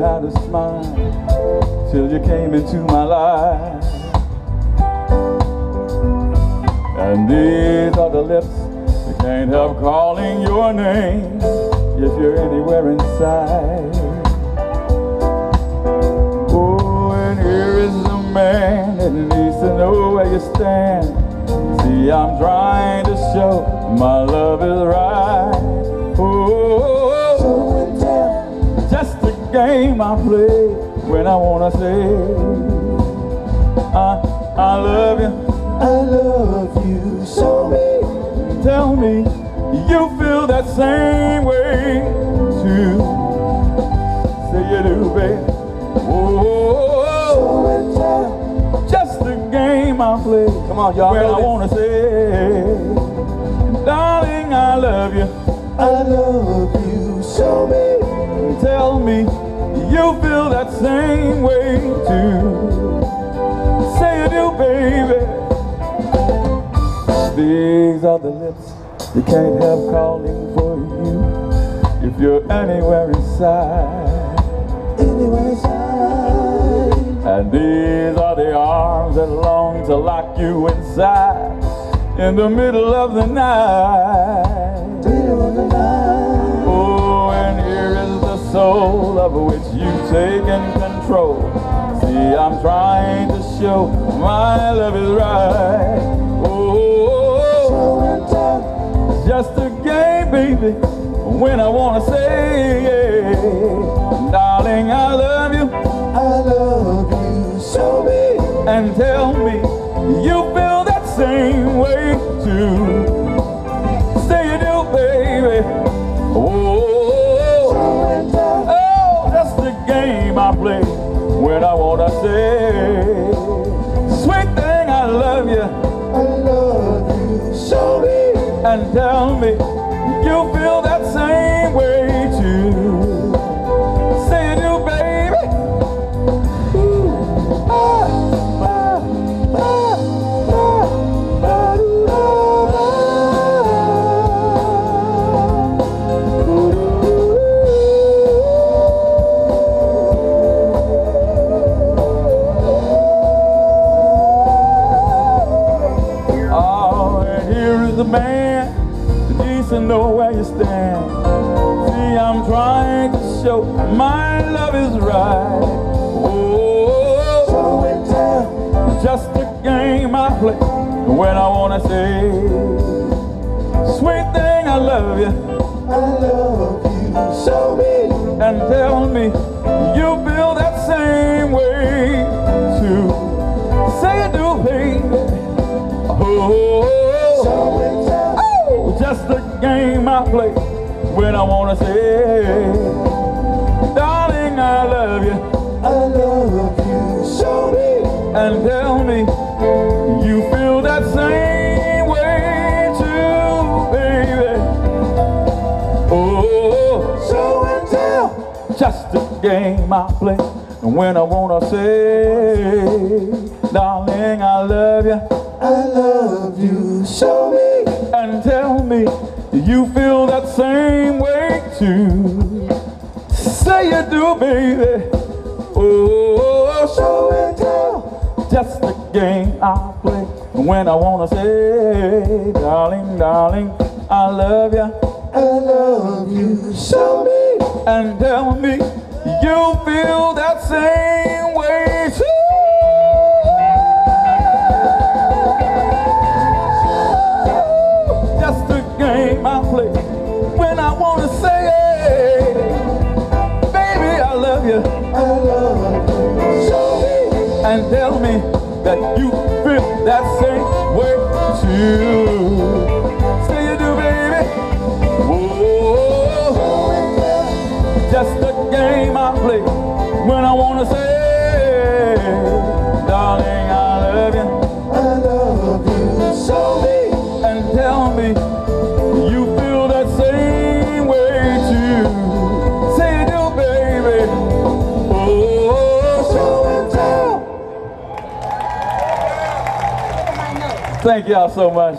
how to smile till you came into my life. And these are the lips that can't help calling your name if you're anywhere inside. Oh, and here is the man that needs to know where you stand. See, I'm trying to show my love is right. Oh, game I play when I wanna say I, I love you. I love you. Show me. Tell me you feel that same way too. Say you do, baby. Oh, just a game I play. Come on, y'all When I this. wanna say, darling, I love you. I love you. Show me. Tell me you feel that same way too. Say you do, baby. These are the lips you can't help calling for you if you're anywhere inside. Anywhere inside. And these are the arms that long to lock you inside in the middle of the night. Middle of the night. Soul of which you've taken control. See, I'm trying to show my love is right. Oh, just a game, baby. When I wanna say, yeah, darling, I love you, I love you. Show me. and tell me you feel that same way too. Say you do, baby. When I wanna say, sweet thing, I love you, I love you. Show me. and tell me you feel that same trying to show my love is right. Oh, Show and tell. just a game I play when I wanna say, sweet thing, I love you, I love you. Show me. and tell me you feel that same way too. Say you do, baby. Oh. Show and tell. Oh, just a game I play when I wanna say, darling, I love you, I love you. Show me. and tell me you feel that same way too, baby. Oh, Show and tell. just a game I play And when I wanna say, darling, I love you. Say you do, baby. Oh, Show and tell. just a game I play when I wanna say, darling, darling, I love you, I love you. Show me. and tell me you feel that same And tell me that you feel that same way too. Thank y'all so much.